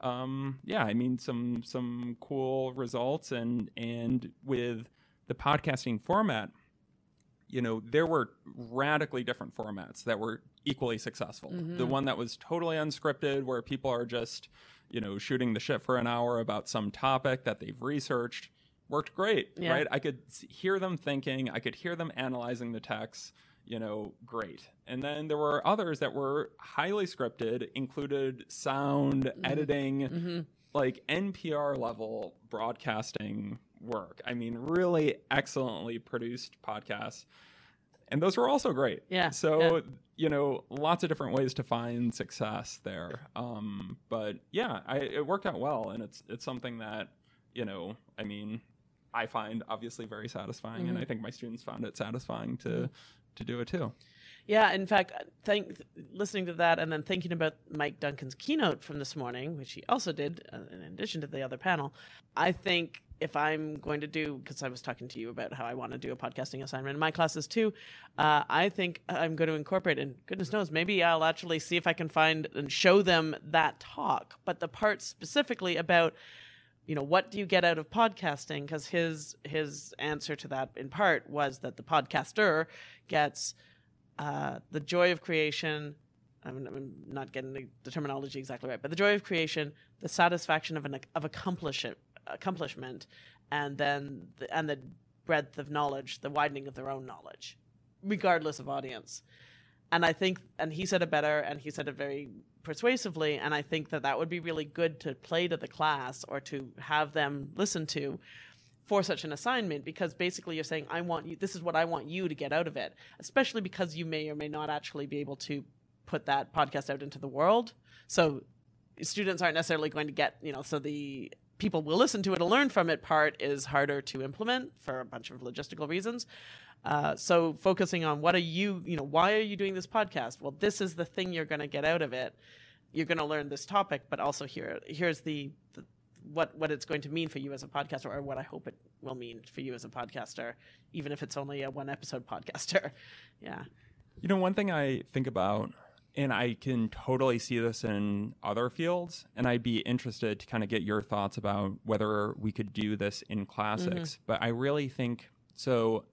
Speaker 4: um, yeah, I mean some some cool results and and with the podcasting format, you know, there were radically different formats that were equally successful.
Speaker 3: Mm-hmm.
Speaker 4: The one that was totally unscripted, where people are just, you know, shooting the shit for an hour about some topic that they've researched, worked great,
Speaker 3: Yeah.
Speaker 4: right? I could hear them thinking, I could hear them analyzing the text, you know, great. And then there were others that were highly scripted, included sound, editing,
Speaker 3: Mm-hmm.
Speaker 4: like NPR level broadcasting work. I mean, really excellently produced podcasts. And those were also great.
Speaker 3: Yeah,
Speaker 4: So,
Speaker 3: yeah.
Speaker 4: you know, lots of different ways to find success there. Um, but yeah, I, it worked out well. And it's, it's something that, you know, I mean, I find obviously very satisfying. And
Speaker 3: Mhm.
Speaker 4: I think my students found it satisfying to, to do it too.
Speaker 3: Yeah, in fact, think listening to that and then thinking about Mike Duncan's keynote from this morning, which he also did uh, in addition to the other panel, I think if I'm going to do, because I was talking to you about how I want to do a podcasting assignment in my classes too, uh, I think I'm going to incorporate, and goodness knows, maybe I'll actually see if I can find and show them that talk, but the part specifically about you know, what do you get out of podcasting? Because his his answer to that, in part, was that the podcaster gets uh, the joy of creation. I'm, I'm not getting the, terminology exactly right, but the joy of creation, the satisfaction of an of accomplish accomplishment, and then the, and the breadth of knowledge, the widening of their own knowledge, regardless of audience. And I think, and he said it better, and he said it very persuasively. And I think that that would be really good to play to the class or to have them listen to for such an assignment because basically you're saying, I want you, this is what I want you to get out of it, especially because you may or may not actually be able to put that podcast out into the world. So students aren't necessarily going to get, you know, so the people will listen to it and learn from it part is harder to implement for a bunch of logistical reasons. Uh, so focusing on what are you, you know, why are you doing this podcast? Well, this is the thing you're going to get out of it. You're going to learn this topic, but also here, here's the, the what what it's going to mean for you as a podcaster, or what I hope it will mean for you as a podcaster, even if it's only a one episode podcaster. Yeah.
Speaker 4: You know, one thing I think about, and I can totally see this in other fields, and I'd be interested to kind of get your thoughts about whether we could do this in classics. Mm-hmm. But I really think so.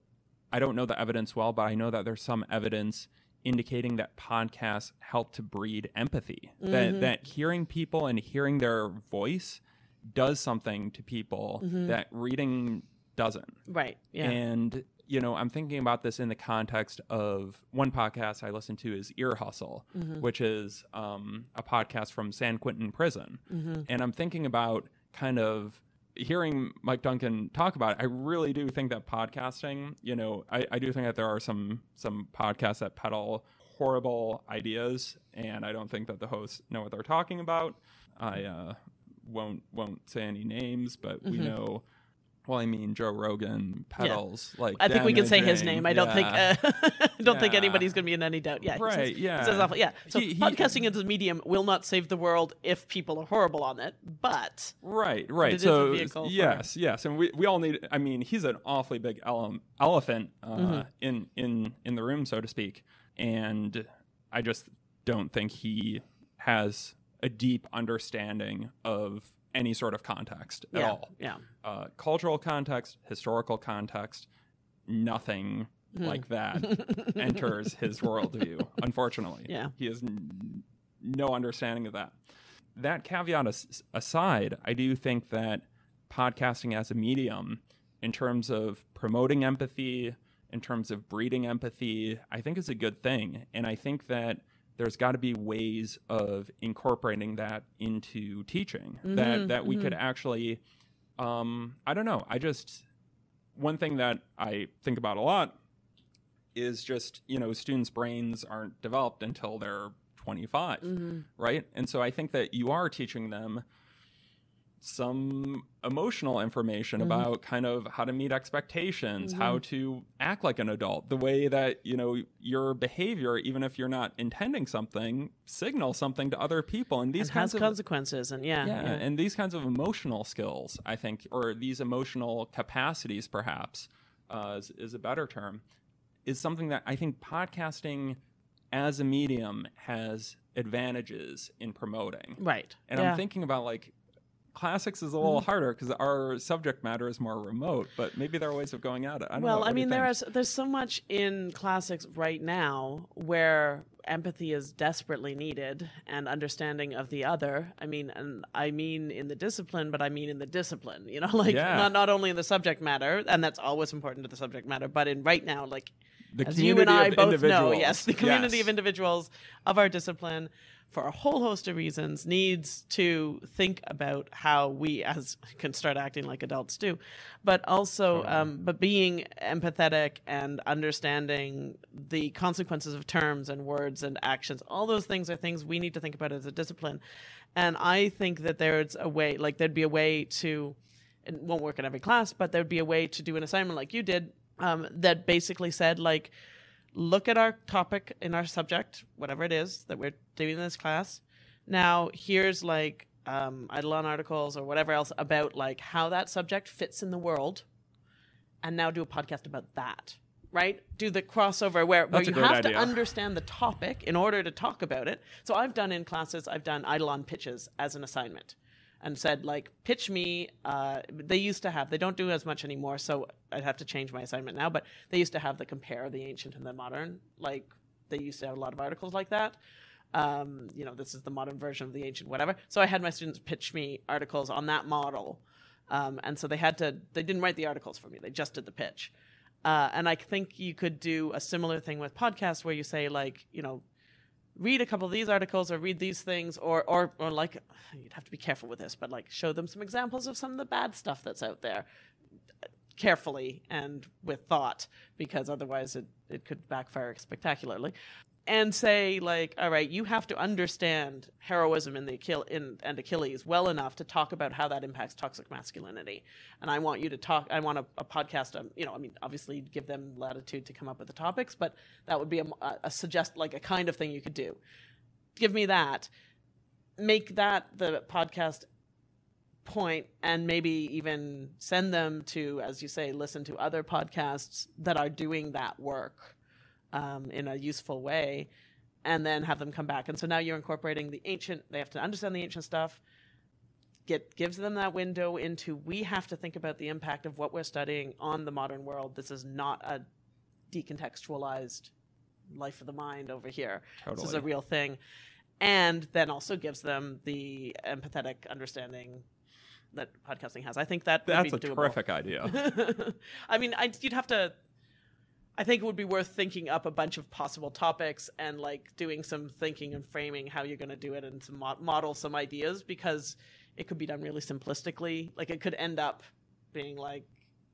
Speaker 4: I don't know the evidence well, but I know that there's some evidence indicating that podcasts help to breed empathy. That mm-hmm. that hearing people and hearing their voice does something to people mm-hmm. that reading doesn't.
Speaker 3: Right. Yeah.
Speaker 4: And you know, I'm thinking about this in the context of one podcast I listen to is Ear Hustle, which is um, a podcast from San Quentin Prison, and I'm thinking about kind of hearing Mike Duncan talk about it. I really do think that podcasting, you know, I, I do think that there are some some podcasts that peddle horrible ideas, and I don't think that the hosts know what they're talking about. I uh, won't won't say any names, but we know. Well, I mean, Joe Rogan peddles like.
Speaker 3: I think we can say his name. I don't think uh, I don't think anybody's going to be in any doubt. Yeah,
Speaker 4: Right,
Speaker 3: says-
Speaker 4: yeah.
Speaker 3: says awful- yeah. So
Speaker 4: He- he-
Speaker 3: podcasting as a medium will not save the world if people are horrible on it, but
Speaker 4: Right,
Speaker 3: it
Speaker 4: right.
Speaker 3: is a
Speaker 4: So
Speaker 3: vehicle for-
Speaker 4: yes, yes, and we, we all need. I mean, he's an awfully big ele- elephant uh,
Speaker 3: Mm-hmm.
Speaker 4: in in in the room, so to speak. And I just don't think he has a deep understanding of any sort of context at
Speaker 3: yeah,
Speaker 4: all.
Speaker 3: yeah.
Speaker 4: Uh, cultural context, historical context, nothing
Speaker 3: Hmm.
Speaker 4: like that enters his worldview. Unfortunately,
Speaker 3: Yeah.
Speaker 4: he has n- no understanding of that. That caveat as- aside, I do think that podcasting as a medium, in terms of promoting empathy, in terms of breeding empathy, I think is a good thing. And I think that there's got to be ways of incorporating that into teaching mm-hmm, that that we mm-hmm. could actually um, I don't know. I just one thing that I think about a lot is just you know students' brains aren't developed until they're 25, mm-hmm. right? And so I think that you are teaching them some emotional information about kind of how to meet expectations, how to act like an adult, the way that, you know, your behavior, even if you're not intending something, signals something to other people. And these
Speaker 3: It
Speaker 4: kinds
Speaker 3: has
Speaker 4: of
Speaker 3: consequences, and yeah,
Speaker 4: yeah, and these kinds of emotional skills, I think, or these emotional capacities, perhaps, uh, is, is a better term, is something that I think podcasting as a medium has advantages in promoting.
Speaker 3: right.
Speaker 4: And
Speaker 3: yeah.
Speaker 4: I'm thinking about like classics is a little mm-hmm. harder because our subject matter is more remote, but maybe there are ways of going at it. I know.
Speaker 3: well,
Speaker 4: What
Speaker 3: I mean, there is there's so much in classics right now where empathy is desperately needed and understanding of the other. I mean, and I mean in the discipline, but I mean in the discipline. You know, like
Speaker 4: Yeah.
Speaker 3: not not only in the subject matter, and that's always important to the subject matter, but in right now, like
Speaker 4: The
Speaker 3: as you and I both know, yes, the community
Speaker 4: Yes.
Speaker 3: of individuals of our discipline, for a whole host of reasons, needs to think about how we as can start acting like adults do, but also, um, but being empathetic and understanding the consequences of terms and words and actions. All those things are things we need to think about as a discipline, and I think that there's a way, like there'd be a way to. It won't work in every class, but there'd be a way to do an assignment like you did um, that basically said like look at our topic in our subject whatever it is that we're doing in this class. Now here's like um, eidolon articles or whatever else about like how that subject fits in the world and now do a podcast about that right? Do the crossover where, where
Speaker 4: That's a
Speaker 3: you
Speaker 4: great
Speaker 3: have
Speaker 4: idea.
Speaker 3: to understand the topic in order to talk about it. So i've done in classes i've done eidolon pitches as an assignment and said like pitch me uh, they used to have they don't do as much anymore so i'd have to change my assignment now but they used to have the compare the ancient and the modern like they used to have a lot of articles like that. Um, you know this is the modern version of the ancient whatever. So i had my students pitch me articles on that model um, and so they had to they didn't write the articles for me they just did the pitch. Uh, and i think you could do a similar thing with podcasts where you say like you know read a couple of these articles or read these things or, or or like you'd have to be careful with this but like show them some examples of some of the bad stuff that's out there carefully and with thought because otherwise it, it could backfire spectacularly and say like all right you have to understand heroism in the Achille, in, and achilles well enough to talk about how that impacts toxic masculinity. And i want you to talk i want a, a podcast um, you know i mean obviously give them latitude to come up with the topics but that would be a, a suggest like a kind of thing you could do. Give me that. Make that the podcast point and maybe even send them to as you say listen to other podcasts that are doing that work um, in a useful way and then have them come back. And so now you're incorporating the ancient they have to understand the ancient stuff. Get gives them that window into we have to think about the impact of what we're studying on the modern world. This is not a decontextualized life of the mind over here. This is a real thing. And then also gives them the empathetic understanding that podcasting has i think that would
Speaker 4: That's
Speaker 3: be
Speaker 4: a
Speaker 3: doable.
Speaker 4: terrific idea.
Speaker 3: I mean, I, you'd have to. I think it would be worth thinking up a bunch of possible topics and like doing some thinking and framing how you're going to do it and to mo- model some ideas because it could be done really simplistically. Like it could end up being like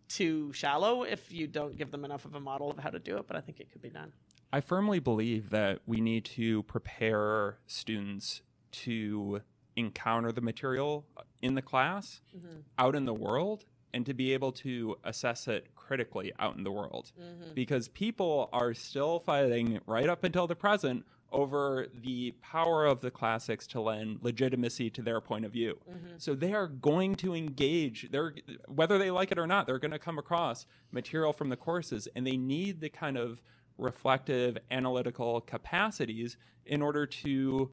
Speaker 3: too shallow if you don't give them enough of a model of how to do it. But I think it could be done.
Speaker 4: I firmly believe that we need to prepare students to encounter the material uh, in the class mm-hmm. out in the world and to be able to assess it critically out in the world. Mm-hmm. Because people are still fighting right up until the present over the power of the classics to lend legitimacy to their point of view. Mm-hmm. So they are going to engage they're whether they like it or not they're going to come across material from the courses and they need the kind of reflective analytical capacities in order to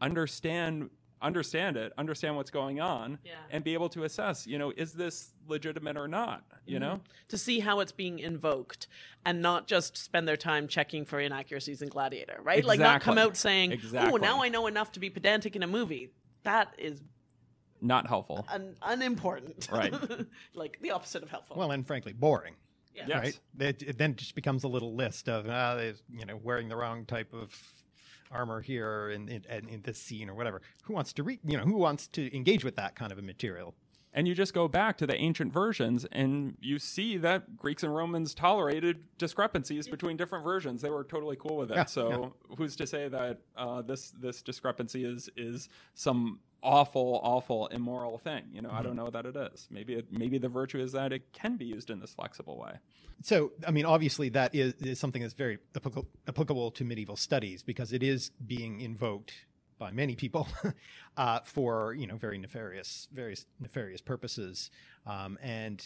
Speaker 4: understand understand it understand what's going on
Speaker 3: Yeah.
Speaker 4: and be able to assess you know is this legitimate or not you know
Speaker 3: To see how it's being invoked and not just spend their time checking for inaccuracies in Gladiator, right? Like not come out saying, "Oh, now I know enough to be pedantic in a movie." That is
Speaker 4: not helpful
Speaker 3: un- unimportant.
Speaker 4: Right.
Speaker 3: like the opposite of helpful.
Speaker 1: Well, and frankly, boring.
Speaker 3: yeah.
Speaker 4: Yes.
Speaker 1: Right? It, it then just becomes a little list of, ah, you know, wearing the wrong type of armor here in, in, in in this scene or whatever. Who wants to read, you know, who wants to engage with that kind of a material?
Speaker 4: and you just go back to the ancient versions and you see that Greeks and Romans tolerated discrepancies between different versions. They were totally cool with it.
Speaker 1: Yeah,
Speaker 4: so who's to say that uh, this this discrepancy is is some awful, awful, immoral thing? You know, I don't know that it is. Maybe it, maybe the virtue is that it can be used in this flexible way.
Speaker 1: So, I mean, obviously, that is, is something that's very applica- applicable to medieval studies because it is being invoked by many people uh, for you know very nefarious, various nefarious purposes. Um, and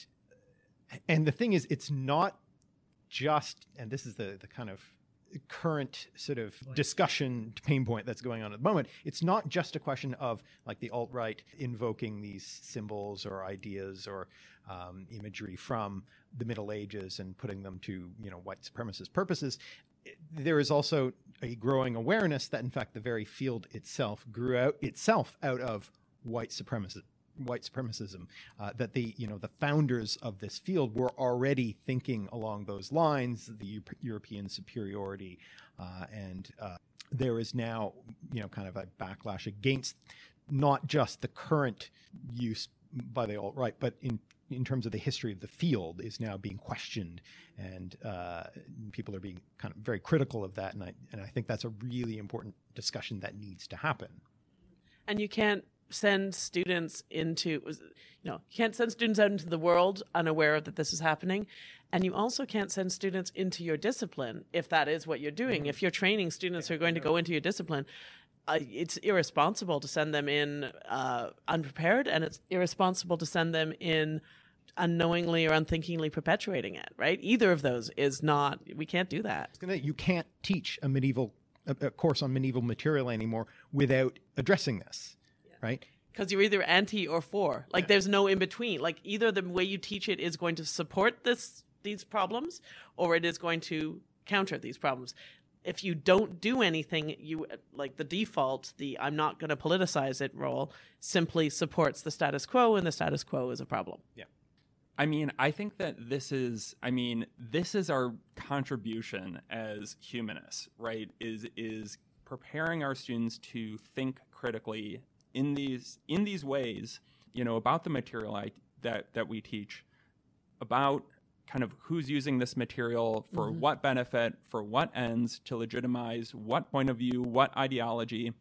Speaker 1: and the thing is, it's not just, and this is the the kind of current sort of discussion pain point that's going on at the moment. It's not just a question of like the alt right invoking these symbols or ideas or um, imagery from the Middle Ages and putting them to you know white supremacist purposes. There is also a growing awareness that in fact the very field itself grew out itself out of white supremacy white supremacism uh, that the you know the founders of this field were already thinking along those lines the Eu- European superiority uh, and uh, there is now you know kind of a backlash against not just the current use by the alt right but in in terms of the history of the field is now being questioned and uh, people are being kind of very critical of that and I and I think that's a really important discussion that needs to happen.
Speaker 3: And you can't send students into you know you can't send students out into the world unaware that this is happening. And you also can't send students into your discipline if that is what you're doing. If you're training students who are going to go into your discipline uh, it's irresponsible to send them in uh, unprepared and it's irresponsible to send them in unknowingly or unthinkingly perpetuating it right? Either of those is not we can't do that.
Speaker 1: You can't teach a medieval a course on medieval material anymore without addressing this right
Speaker 3: because you're either anti or for. Like
Speaker 1: Yeah.
Speaker 3: there's no in between. Like either the way you teach it is going to support this these problems, or it is going to counter these problems. If you don't do anything, you like the default, the I'm not going to politicize it role simply supports the status quo, and the status quo is a problem. Yeah.
Speaker 4: I mean, I think that this is I mean, this is our contribution as humanists, right? Is is preparing our students to think critically in these in these ways, you know, about the material I, that that we teach, about kind of who's using this material for
Speaker 3: Mhm.
Speaker 4: what benefit, for what ends, to legitimize what point of view, what ideology.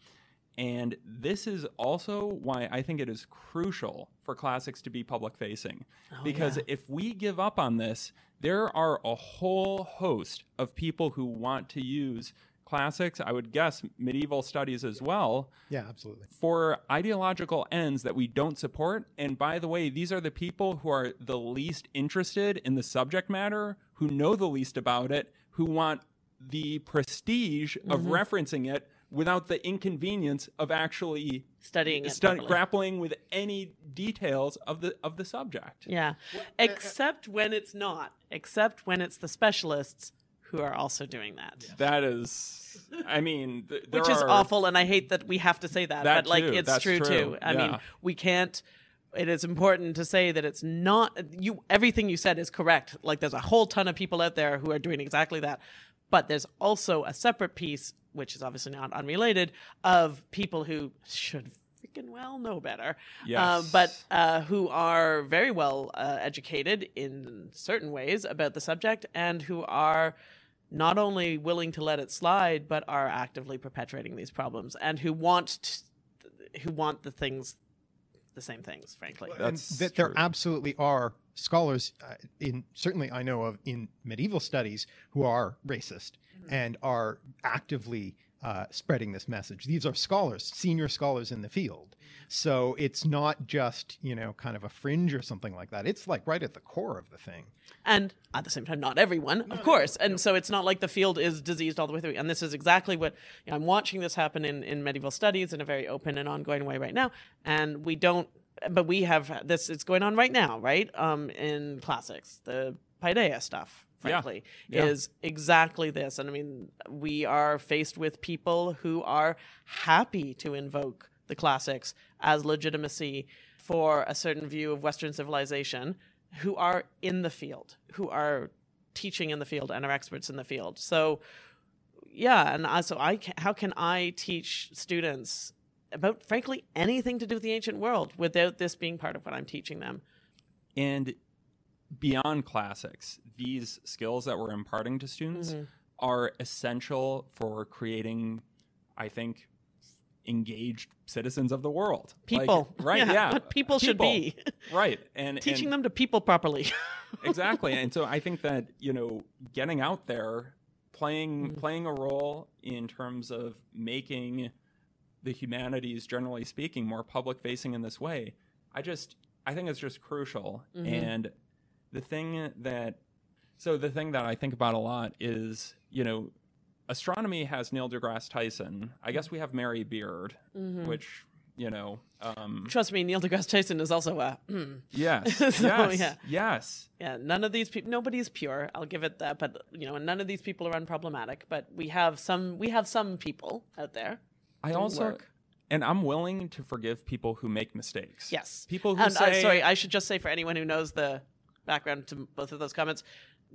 Speaker 4: And this is also why I think it is crucial for classics to be public facing.
Speaker 3: Oh,
Speaker 4: because
Speaker 3: yeah.
Speaker 4: if we give up on this, there are a whole host of people who want to use classics, I would guess medieval studies as well,
Speaker 1: Yeah, absolutely.
Speaker 4: for ideological ends that we don't support. And by the way, these are the people who are the least interested in the subject matter, who know the least about it, who want the prestige of
Speaker 3: Mm-hmm.
Speaker 4: referencing it without the inconvenience of actually
Speaker 3: studying it
Speaker 4: stu-
Speaker 3: properly.
Speaker 4: grappling with any details of the of the subject.
Speaker 3: Yeah. Except when it's not. Except when it's the specialists who are also doing that.
Speaker 4: That is, I mean, th- there
Speaker 3: Which is
Speaker 4: are-
Speaker 3: awful and I hate that we have to say that,
Speaker 4: That
Speaker 3: but like
Speaker 4: too,
Speaker 3: it's true,
Speaker 4: true,
Speaker 3: too. I mean, we can't it is important to say that it's not you everything you said is correct. Like there's a whole ton of people out there who are doing exactly that. But there's also a separate piece which is obviously not unrelated of people who should freaking well know better. Uh, but uh, who are very well uh, educated in certain ways about the subject and who are not only willing to let it slide but are actively perpetuating these problems and who want t- who want the things the same things frankly
Speaker 1: and
Speaker 4: That's
Speaker 1: that there
Speaker 4: true.
Speaker 1: absolutely are scholars uh, in certainly I know of in medieval studies who are racist and are actively uh, spreading this message. These are scholars, senior scholars in the field. So it's not just you know kind of a fringe or something like that. It's like right at the core of the thing.
Speaker 3: and at the same time not everyone of course and so it's not like the field is diseased all the way through and this is exactly what you know, i'm watching this happen in, in medieval studies in a very open and ongoing way right now and we don't but we have this it's going on right now right um in classics the paideia stuff. Frankly
Speaker 4: Yeah.
Speaker 3: is exactly this and i mean we are faced with people who are happy to invoke the classics as legitimacy for a certain view of western civilization who are in the field, who are teaching in the field and are experts in the field. So, yeah, and I, so I can, how can I teach students about, frankly, anything to do with the ancient world without this being part of what I'm teaching them?
Speaker 4: and beyond classics, these skills that we're imparting to students
Speaker 3: Mhm.
Speaker 4: are essential for creating, I think, engaged citizens of the world. Like,
Speaker 3: People,
Speaker 4: right? Yeah,
Speaker 3: what people, should be
Speaker 4: right, and
Speaker 3: teaching
Speaker 4: and,
Speaker 3: them to people properly.
Speaker 4: exactly and so i think that you know getting out there playing
Speaker 3: Mhm.
Speaker 4: playing a role in terms of making the humanities generally speaking more public facing in this way i just i think it's just crucial
Speaker 3: Mhm.
Speaker 4: and the thing that so the thing that i think about a lot is you know astronomy has neil degrasse tyson i guess we have mary beard
Speaker 3: Mhm.
Speaker 4: which you know um
Speaker 3: Trust me, Neil deGrasse Tyson is also a.
Speaker 4: yes
Speaker 3: So,
Speaker 4: yes
Speaker 3: yeah.
Speaker 4: yes
Speaker 3: Yeah, none of these people. Nobody's pure. I'll give it that. But you know, none of these people are unproblematic. But we have some. We have some people out there.
Speaker 4: I also,
Speaker 3: work.
Speaker 4: and I'm willing to forgive people who make mistakes.
Speaker 3: Yes.
Speaker 4: People who
Speaker 3: And uh,
Speaker 4: say,
Speaker 3: sorry, I should just say for anyone who knows the background to both of those comments,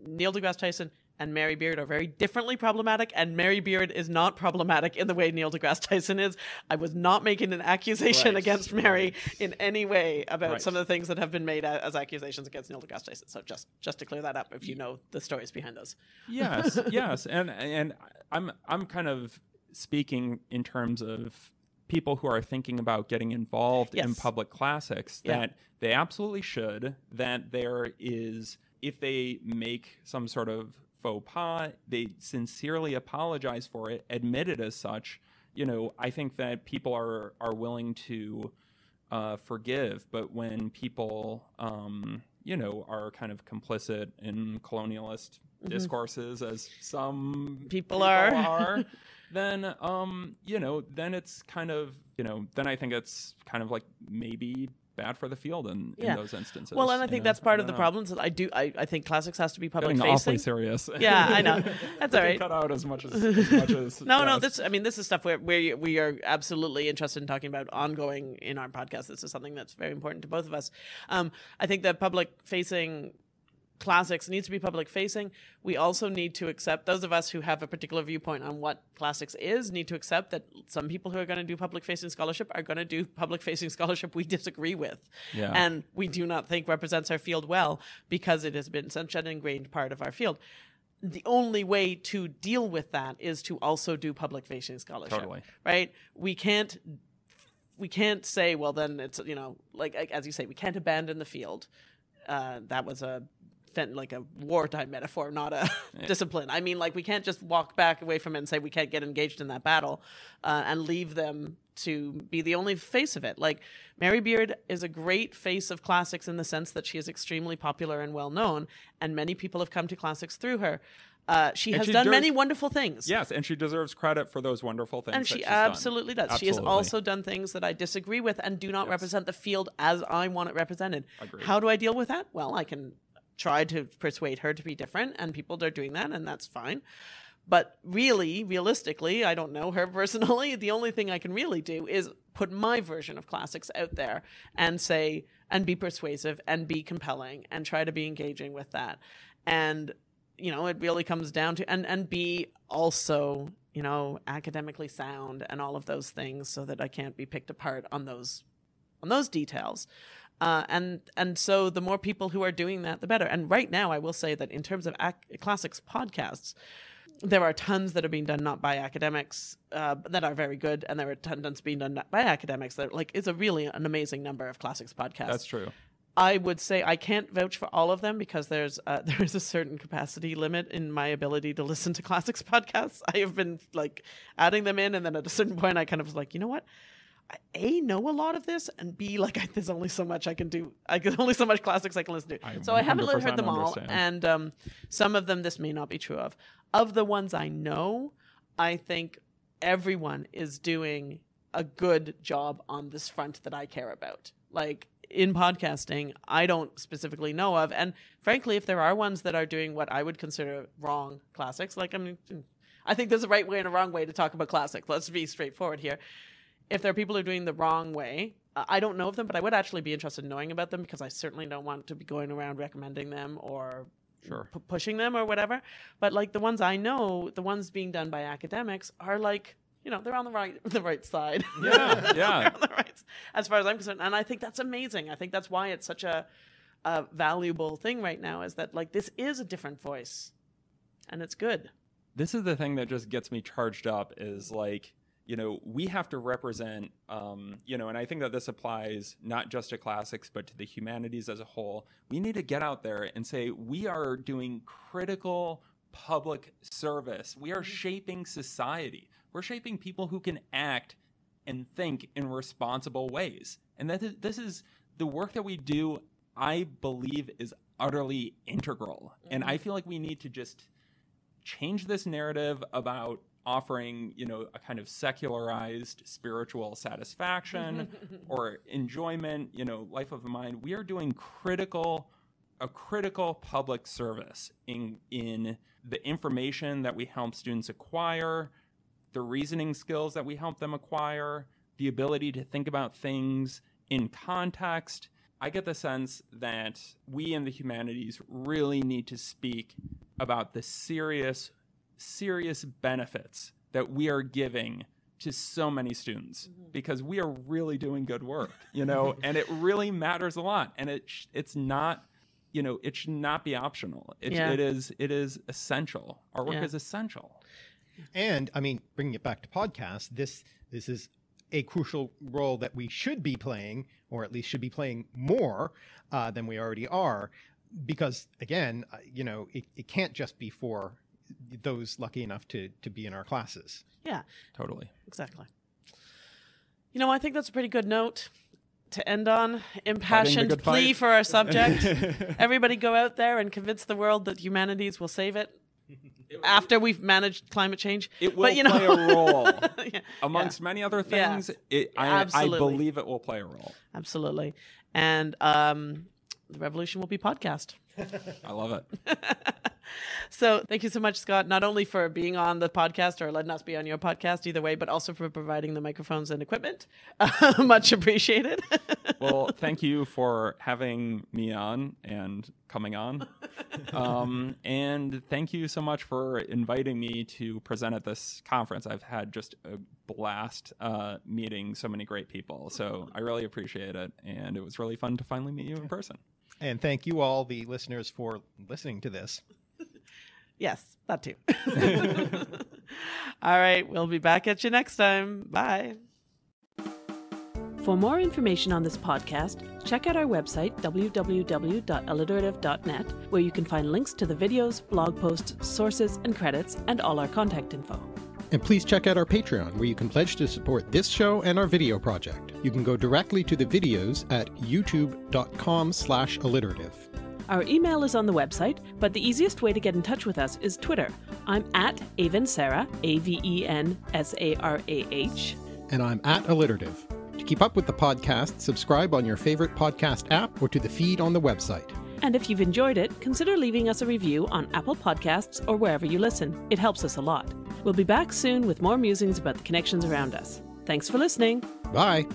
Speaker 3: Neil deGrasse Tyson and Mary Beard are very differently problematic, and Mary Beard is not problematic in the way Neil deGrasse Tyson is. I was not making an accusation
Speaker 4: Right,
Speaker 3: against Mary in any way about
Speaker 4: Right.
Speaker 3: some of the things that have been made as accusations against Neil deGrasse Tyson. So just just to clear that up, if you know the stories behind those.
Speaker 4: yes, yes, and and I'm I'm kind of speaking in terms of people who are thinking about getting involved in public classics
Speaker 3: Yeah.
Speaker 4: that they absolutely should that there is if they make some sort of faux pas they sincerely apologize for it admit it as such you know i think that people are are willing to uh, forgive but when people um, you know are kind of complicit in colonialist discourses as some
Speaker 3: People are.
Speaker 4: are, then um, you know, then it's kind of you know, then I think it's kind of like maybe bad for the field in,
Speaker 3: Yeah.
Speaker 4: in those instances.
Speaker 3: Well, and I think
Speaker 4: know?
Speaker 3: that's part of the
Speaker 4: know.
Speaker 3: problems. I do. I, I think classics has to be public
Speaker 4: Getting awfully
Speaker 3: facing.
Speaker 4: serious.
Speaker 3: Yeah, I know. That's all right.
Speaker 4: Cut out as much as, as much as
Speaker 3: No, no. This, I mean, this is stuff where where we are absolutely interested in talking about ongoing in our podcast. This is something that's very important to both of us. Um, I think that public facing classics needs to be public facing. We also need to accept those of us who have a particular viewpoint on what classics is need to accept that some people who are going to do public facing scholarship are going to do public facing scholarship we disagree with,
Speaker 4: Yeah.
Speaker 3: and we do not think represents our field well because it has been such an ingrained part of our field. The only way to deal with that is to also do public facing scholarship
Speaker 4: Totally.
Speaker 3: right? We can't we can't say, well, then it's you know, like as you say, we can't abandon the field. Uh, that was a like a wartime metaphor, not a discipline. I mean, like we can't just walk back away from it and say we can't get engaged in that battle uh, and leave them to be the only face of it. Like Mary Beard is a great face of classics in the sense that she is extremely popular and well known, and many people have come to classics through her. Uh, she
Speaker 4: And
Speaker 3: has
Speaker 4: she
Speaker 3: done
Speaker 4: does-
Speaker 3: many wonderful things.
Speaker 4: Yes, and she deserves credit for those wonderful things.
Speaker 3: And she
Speaker 4: she's done.
Speaker 3: absolutely does. She has also done things that I disagree with and do not represent the field as I want it represented.
Speaker 4: Agreed.
Speaker 3: How do I deal with that? Well, I can try to persuade her to be different, and people are doing that, and that's fine. But really, realistically, I don't know her personally. The only thing I can really do is put my version of classics out there and say, and be persuasive and be compelling and try to be engaging with that. And, you know, it really comes down to, and, and be also, you know, academically sound and all of those things so that I can't be picked apart on those, on those details. Uh, and and so the more people who are doing that, the better. And right now, I will say that in terms of ac- classics podcasts, there are tons that are being done not by academics uh, that are very good, and there are tons being done not by academics that like it's a really an amazing number of classics podcasts.
Speaker 4: That's true.
Speaker 3: I would say I can't vouch for all of them because there's uh, there is a certain capacity limit in my ability to listen to classics podcasts. I have been like adding them in, and then at a certain point, I kind of was like, you know what? I a know a lot of this, and b like I, there's only so much I can do. I can only so much classics I can listen to.
Speaker 4: I
Speaker 3: so I haven't li-
Speaker 4: 100%
Speaker 3: heard them all,
Speaker 4: understand.
Speaker 3: and um, some of them this may not be true of. Of the ones I know, I think everyone is doing a good job on this front that I care about. Like in podcasting, I don't specifically know of. And frankly, if there are ones that are doing what I would consider wrong classics, like I mean, I think there's a right way and a wrong way to talk about classics. Let's be straightforward here. If there are people who are doing the wrong way, I don't know of them, but I would actually be interested in knowing about them because I certainly don't want to be going around recommending them or
Speaker 4: Sure.
Speaker 3: pu- pushing them or whatever. But like the ones I know, the ones being done by academics are like, you know, they're on the right the right side.
Speaker 4: Yeah, yeah.
Speaker 3: they're on the right as far as I'm concerned. And I think that's amazing. I think that's why it's such a, a valuable thing right now is that like this is a different voice. And it's good.
Speaker 4: this is the thing that just gets me charged up is like you know we have to represent um, you know and i think that this applies not just to classics but to the humanities as a whole. We need to get out there and say we are doing critical public service. We are shaping society. We're shaping people who can act and think in responsible ways. And that is, this is the work that we do i believe is utterly integral. And i feel like we need to just change this narrative about offering you know a kind of secularized spiritual satisfaction or enjoyment you know life of the mind we are doing critical a critical public service in in the information that we help students acquire the reasoning skills that we help them acquire the ability to think about things in context. I get the sense that we in the humanities really need to speak about the serious serious benefits that we are giving to so many students because we are really doing good work you know and it really matters a lot. And it sh- it's not you know it should not be optional. It,
Speaker 3: Yeah.
Speaker 4: it is it is essential. Our work
Speaker 3: Yeah.
Speaker 4: is essential.
Speaker 1: And I mean, bringing it back to podcasts, this this is a crucial role that we should be playing, or at least should be playing more uh, than we already are, because again, uh, you know, it, it can't just be for those lucky enough to to be in our classes.
Speaker 3: Yeah,
Speaker 4: totally
Speaker 3: exactly. You know, I think that's a pretty good note to end on. Impassioned plea
Speaker 4: fight.
Speaker 3: for our subject. Everybody go out there and convince the world that humanities will save it.
Speaker 5: after we've managed climate change.
Speaker 4: It will
Speaker 5: but, you know,
Speaker 4: play a role.
Speaker 5: Yeah,
Speaker 4: Amongst many other
Speaker 5: Yes.
Speaker 4: things, it, I, I believe it will play a role.
Speaker 5: absolutely. And um, the revolution will be podcast.
Speaker 4: I love it.
Speaker 5: So thank you so much, Scott, not only for being on the podcast or letting us be on your podcast either way, but also for providing the microphones and equipment. Much appreciated.
Speaker 4: Well, thank you for having me on and coming on. Um, and thank you so much for inviting me to present at this conference. I've had just a blast uh, meeting so many great people. So I really appreciate it. And it was really fun to finally meet you in person.
Speaker 2: And thank you all, the listeners, for listening to this.
Speaker 5: Yes, that too. All right, we'll be back at you next time. Bye.
Speaker 3: For more information on this podcast, check out our website, www.alliterative.net, where you can find links to the videos, blog posts, sources, and credits, and all our contact info.
Speaker 2: And please check out our Patreon, where you can pledge to support this show and our video project. You can go directly to the videos at youtube.com slash alliterative.
Speaker 3: Our email is on the website, but the easiest way to get in touch with us is Twitter. I'm at Aven Sarah, A V E N S A R A H.
Speaker 2: And I'm at alliterative. To keep up with the podcast, subscribe on your favorite podcast app or to the feed on the website.
Speaker 3: And if you've enjoyed it, consider leaving us a review on Apple Podcasts or wherever you listen. It helps us a lot. We'll be back soon with more musings about the connections around us. Thanks for listening.
Speaker 2: Bye!